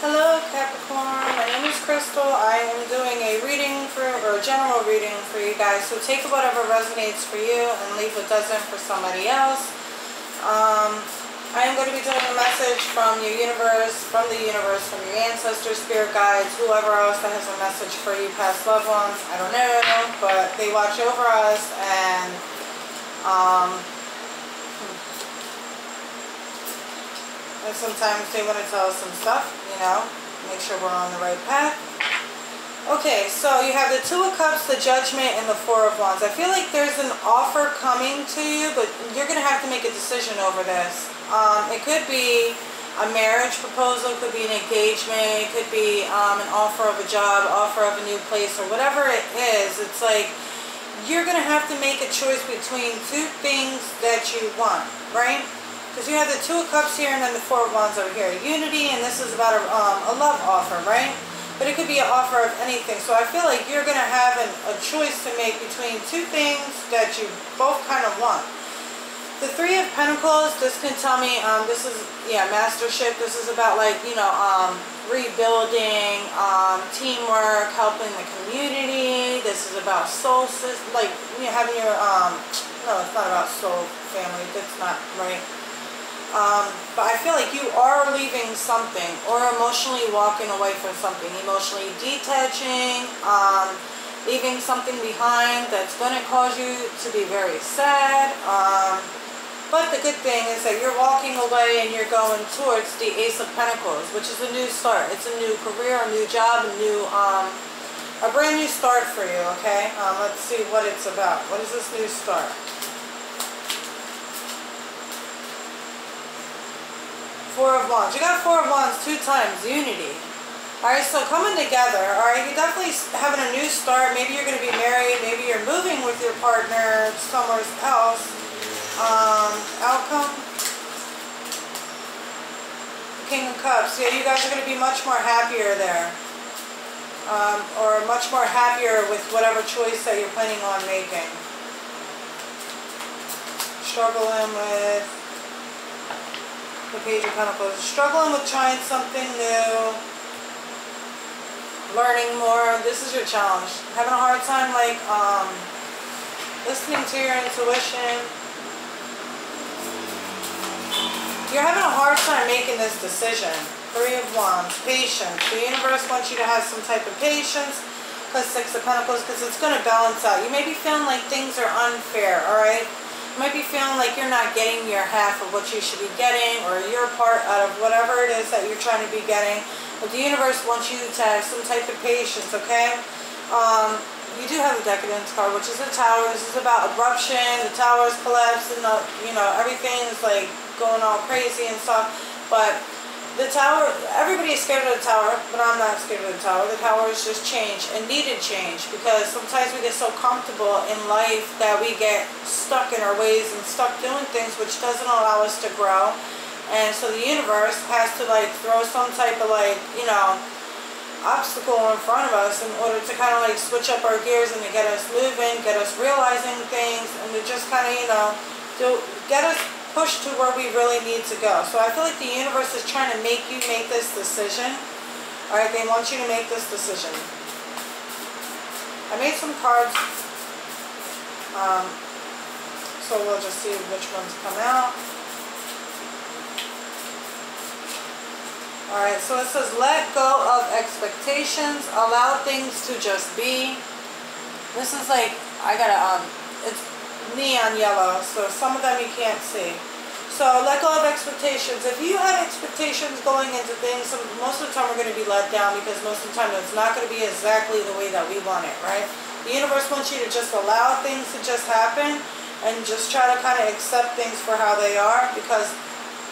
Hello Capricorn, my name is Christal. I am doing a reading for, or a general reading for you guys. So take whatever resonates for you and leave what doesn't for somebody else. Um, I am going to be doing a message from your universe, from the universe, from your ancestors, spirit guides, whoever else that has a message for you, past loved ones. I don't know, but they watch over us and um, And sometimes they want to tell us some stuff, know, make sure we're on the right path. Okay, so you have the Two of Cups, the Judgment, and the Four of Wands. I feel like there's an offer coming to you, but you're going to have to make a decision over this. Um, it could be a marriage proposal, it could be an engagement, it could be um, an offer of a job, offer of a new place, or whatever it is. It's like you're going to have to make a choice between two things that you want, right? Because you have the Two of Cups here and then the Four of Wands over here. Unity, and this is about a, um, a love offer, right? But it could be an offer of anything. So I feel like you're going to have an, a choice to make between two things that you both kind of want. The Three of Pentacles, this can tell me, um, this is, yeah, mastership. This is about like, you know, um, rebuilding, um, teamwork, helping the community. This is about soul, like, you know, having your, um, no, it's not about soul family. That's not right. Um, but I feel like you are leaving something or emotionally walking away from something, emotionally detaching, um, leaving something behind that's going to cause you to be very sad. Um, but the good thing is that you're walking away and you're going towards the Ace of Pentacles, which is a new start. It's a new career, a new job, a new, um, a brand new start for you, okay? Um, let's see what it's about. What is this new start? Four of Wands. You got Four of Wands two times. Unity. Alright, so coming together. Alright, you're definitely having a new start. Maybe you're going to be married. Maybe you're moving with your partner somewhere else. Um, outcome. King of Cups. Yeah, you guys are going to be much more happier there. Um, or much more happier with whatever choice that you're planning on making. Struggling with the Page of Pentacles. Struggling with trying something new. Learning more. This is your challenge. Having a hard time like um, listening to your intuition. You're having a hard time making this decision. Three of Wands. Patience. The universe wants you to have some type of patience. Plus Six of Pentacles because it's going to balance out. You may be feeling like things are unfair, alright? Might be feeling like you're not getting your half of what you should be getting or your part out of whatever it is that you're trying to be getting. But the universe wants you to have some type of patience, okay? Um, you do have a decadence card, which is the tower. This is about abruption. The tower is collapsing. The, you know, everything is like going all crazy and stuff. But the tower, everybody is scared of the tower, but I'm not scared of the tower. The tower is just change and needed change because sometimes we get so comfortable in life that we get stuck in our ways and stuck doing things which doesn't allow us to grow. And so the universe has to like throw some type of like, you know, obstacle in front of us in order to kind of like switch up our gears and to get us moving, get us realizing things, and to just kind of, you know, to get us push to where we really need to go. So I feel like the universe is trying to make you make this decision. Alright, they want you to make this decision. I made some cards. Um, so we'll just see which ones come out. Alright, so it says let go of expectations, allow things to just be. This is like, I gotta, um, neon yellow, so some of them you can't see. So let go of expectations. If you have expectations going into things, most of the time we're going to be let down because most of the time it's not going to be exactly the way that we want it, right? The universe wants you to just allow things to just happen and just try to kind of accept things for how they are because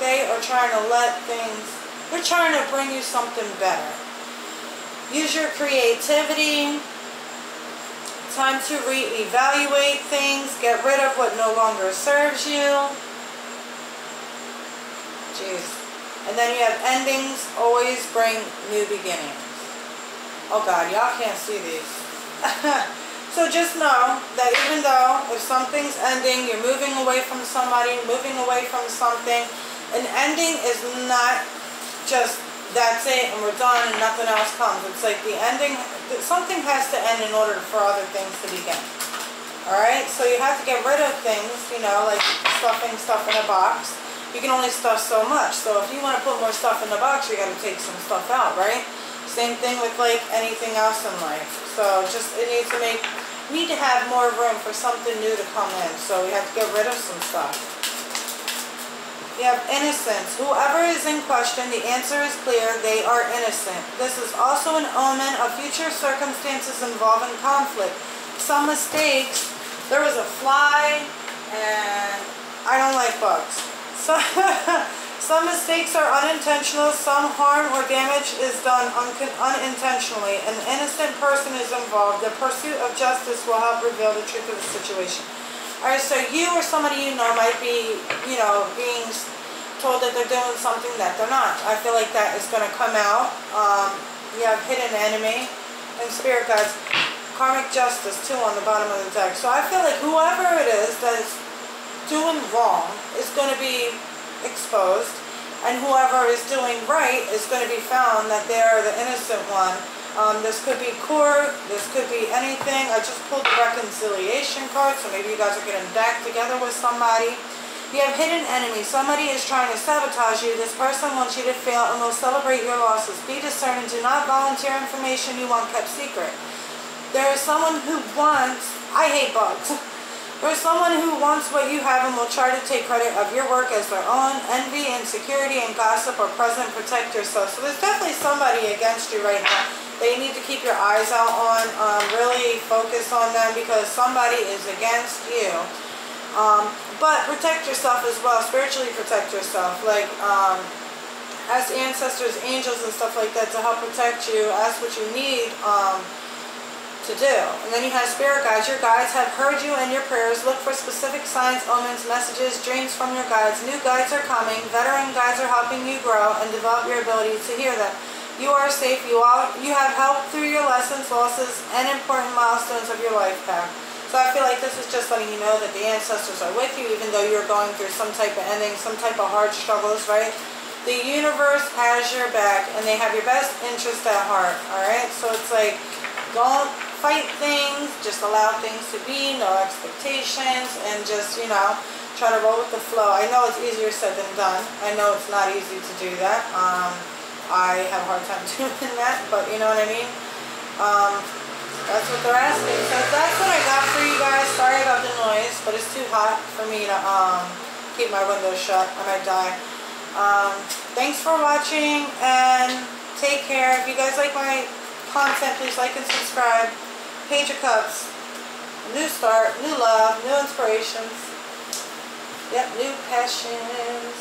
they are trying to let things, they're trying to bring you something better. Use your creativity, time to re-evaluate things, get rid of what no longer serves you. Jeez. And then you have endings always bring new beginnings. Oh God, y'all can't see these. so just know that even though if something's ending, you're moving away from somebody, moving away from something, an ending is not just that's it and we're done and nothing else comes. It's like the ending, something has to end in order for other things to begin. Alright, so you have to get rid of things, you know, like stuffing stuff in a box. You can only stuff so much. So if you want to put more stuff in the box, you got to take some stuff out, right? Same thing with like anything else in life. So just, it needs to make, need to have more room for something new to come in. So we have to get rid of some stuff. You have innocence. Whoever is in question, the answer is clear. They are innocent. This is also an omen of future circumstances involving conflict. Some mistakes. There was a fly, and I don't like bugs. So some mistakes are unintentional. Some harm or damage is done un unintentionally. An innocent person is involved. The pursuit of justice will help reveal the truth of the situation. Alright, so you or somebody you know might be, you know, being told that they're doing something that they're not. I feel like that is going to come out. Um, you have hidden enemy and spirit guides. Karmic justice too on the bottom of the deck. So I feel like whoever it is that is doing wrong is going to be exposed. And whoever is doing right is going to be found that they're the innocent one um, this could be court, this could be anything. I just pulled the reconciliation card, so maybe you guys are getting back together with somebody. You have hidden enemies. Somebody is trying to sabotage you. This person wants you to fail and will celebrate your losses. Be discerning. Do not volunteer information you want kept secret. There is someone who wants, I hate bugs. There's someone who wants what you have and will try to take credit of your work as their own. Envy, insecurity, and gossip are present. Protect yourself. So there's definitely somebody against you right now they need to keep your eyes out on, um, really focus on them because somebody is against you. Um, but protect yourself as well, spiritually protect yourself. Like, um, ask ancestors, angels, and stuff like that to help protect you. Ask what you need um, to do. And then you have spirit guides. Your guides have heard you and your prayers. Look for specific signs, omens, messages, dreams from your guides. New guides are coming. Veteran guides are helping you grow and develop your ability to hear them. You are safe. You all you have help through your lessons, losses, and important milestones of your life path. So I feel like this is just letting you know that the ancestors are with you, even though you're going through some type of ending, some type of hard struggles, right? The universe has your back, and they have your best interest at heart, all right? So it's like, don't fight things, just allow things to be, no expectations, and just, you know, try to roll with the flow. I know it's easier said than done. I know it's not easy to do that. Um, I have a hard time doing that, but you know what I mean? Um, that's what they're asking. So that's what I got for you guys. Sorry about the noise, but it's too hot for me to um, keep my windows shut. I might die. Um, thanks for watching, and take care. If you guys like my content, please like and subscribe. Page of Cups. New start, new love, new inspirations. Yep, new passions.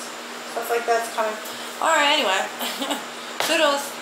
Stuff like that's coming. Alright, anyway. churros.